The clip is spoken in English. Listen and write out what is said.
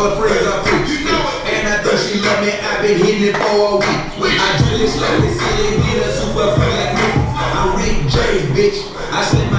her friends. And I think she love me, I've been hitting it for a week. I just explained this, it hit a super free like me. I'm Rick James, bitch. I said